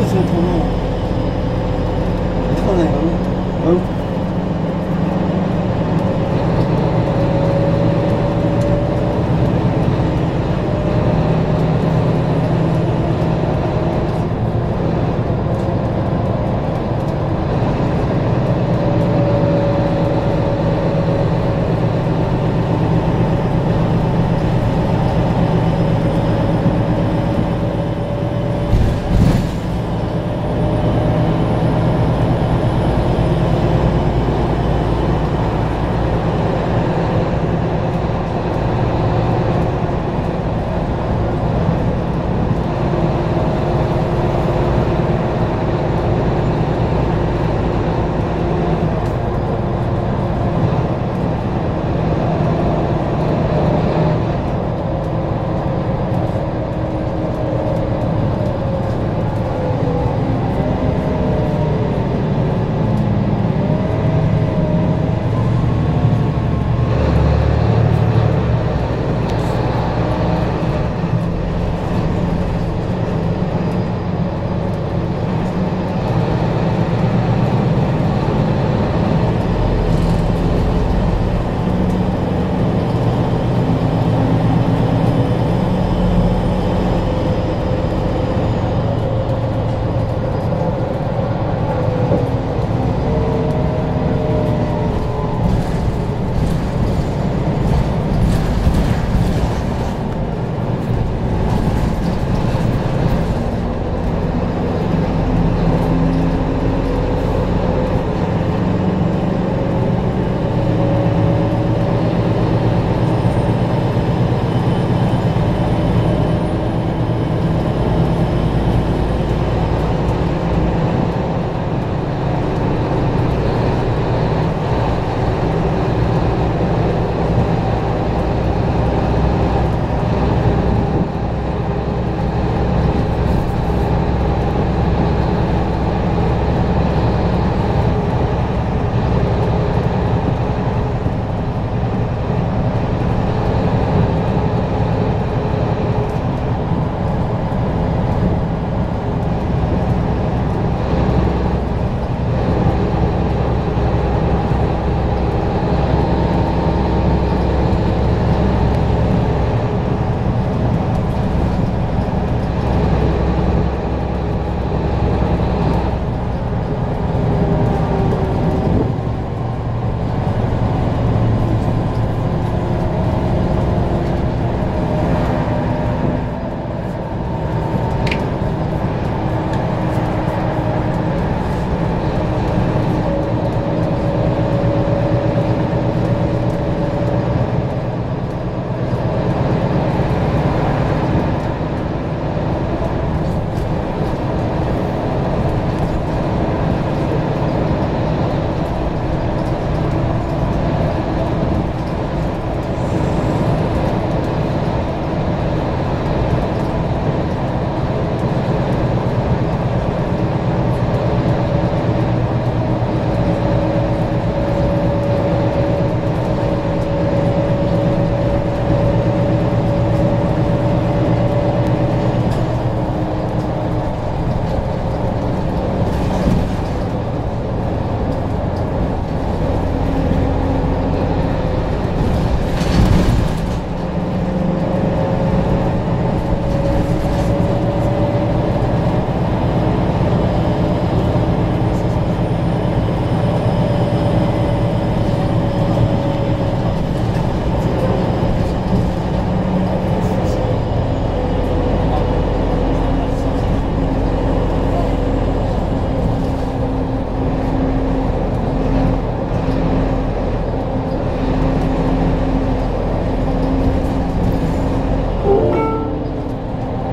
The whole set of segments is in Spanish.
不是他们，他那个，嗯。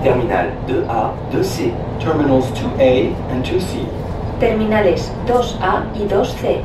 Terminal 2A, 2C. Terminals 2A and 2C. Terminales 2A y 2C.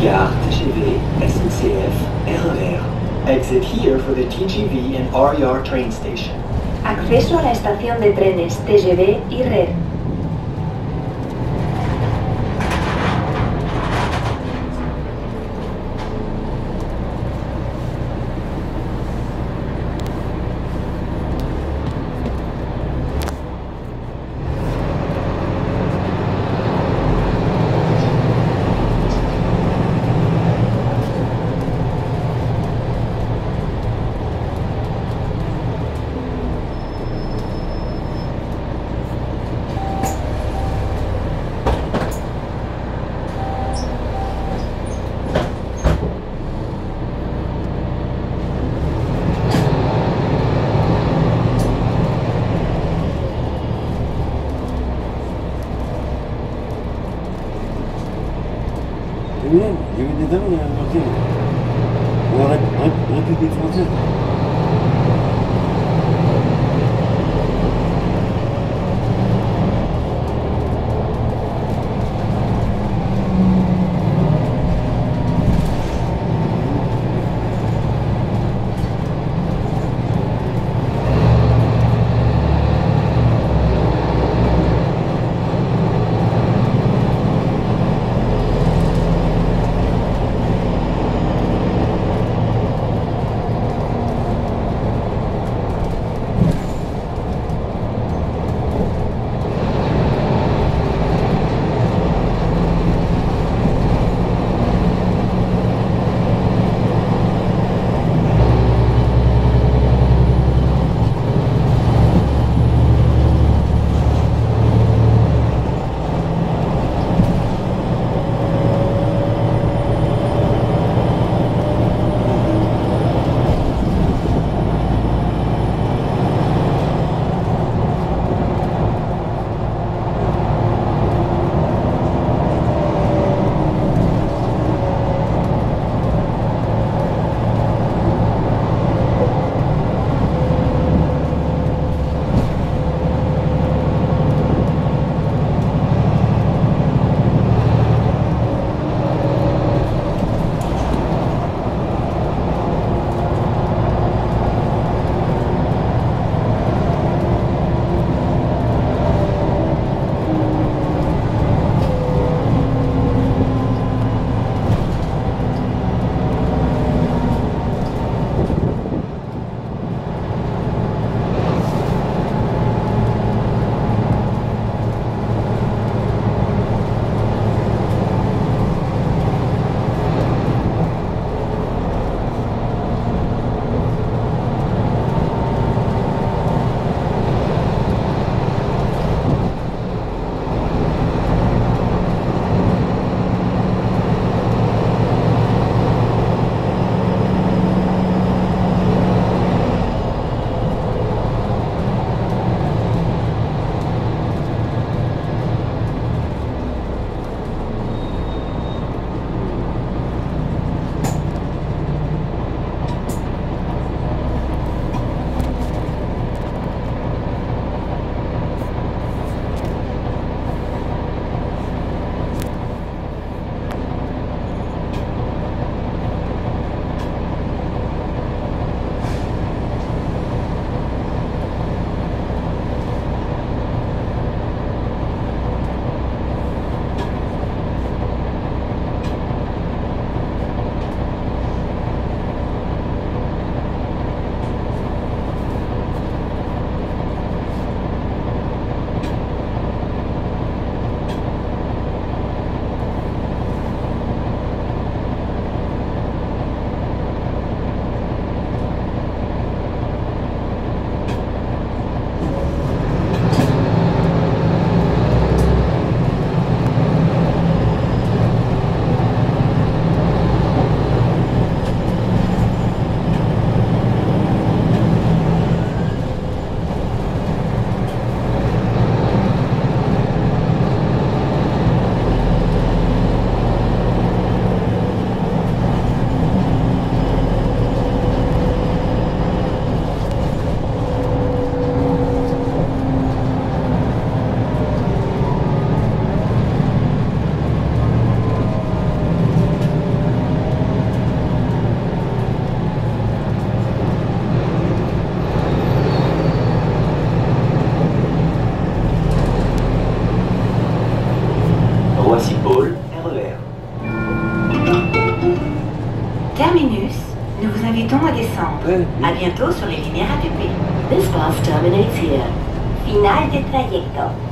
Gare TGV, SNCF, RER. Exit here for the TGV and RER train station. Acceso a la estación de trenes TGV y RER. Roissy Paul, RER. Terminus, nous vous invitons à descendre. À bientôt sur les lignes RATP. This bus terminates here. Final de trayecto.